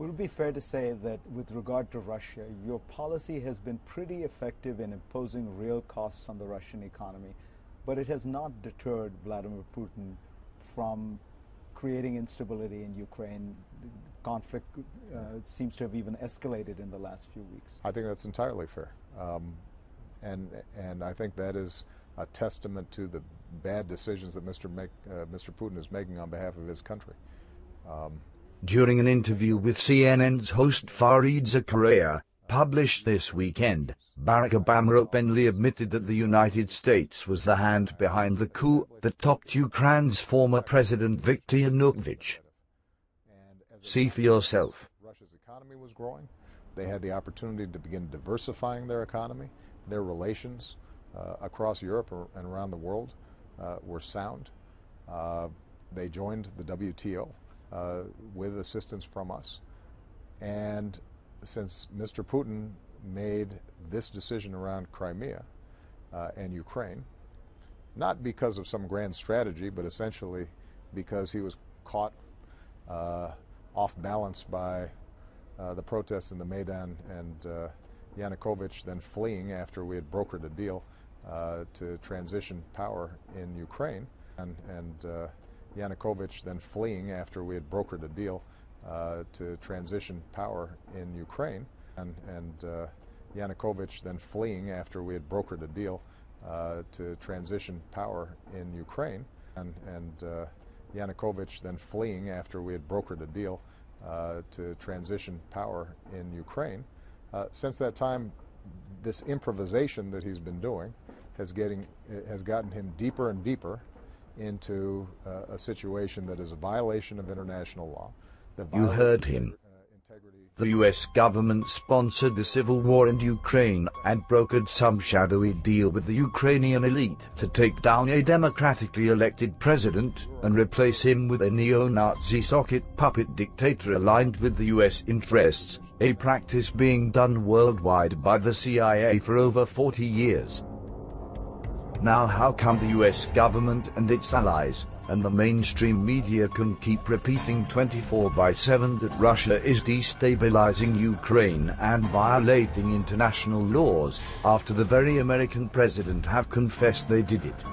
Would it be fair to say that with regard to Russia, your policy has been pretty effective in imposing real costs on the Russian economy, but it has not deterred Vladimir Putin from creating instability in Ukraine? Conflict uh, seems to have even escalated in the last few weeks. I think that's entirely fair. Um, and, and I think that is a testament to the bad decisions that Mr. Make, uh, Mr. Putin is making on behalf of his country. Um, During an interview with CNN's host Fareed Zakaria, published this weekend, Barack Obama openly admitted that the United States was the hand behind the coup that topped Ukraine's former president Viktor Yanukovych. See for yourself. Russia's economy was growing. They had the opportunity to begin diversifying their economy. Their relations uh, across Europe and around the world uh, were sound. Uh, they joined the WTO uh, with assistance from us. And since Mr. Putin made this decision around Crimea uh, and Ukraine, not because of some grand strategy, but essentially because he was caught uh, off balance by uh, the protests in the Maidan and uh, Yanukovych then fleeing after we had brokered a deal uh, to transition power in Ukraine, and, and Yanukovych then fleeing after we had brokered a deal uh, to transition power in Ukraine, and, and uh, Yanukovych then fleeing after we had brokered a deal uh, to transition power in Ukraine, and, and uh, Yanukovych then fleeing after we had brokered a deal uh, to transition power in Ukraine. Uh, since that time, this improvisation that he's been doing has, getting, has gotten him deeper and deeper into uh, a situation that is a violation of international law. You heard him. The US government sponsored the civil war in Ukraine and brokered some shadowy deal with the Ukrainian elite to take down a democratically elected president and replace him with a neo-Nazi socket puppet dictator aligned with the US interests, a practice being done worldwide by the CIA for over 40 years. Now how come the US government and its allies, and the mainstream media can keep repeating 24 by 7 that Russia is destabilizing Ukraine and violating international laws, after the very American president have confessed they did it?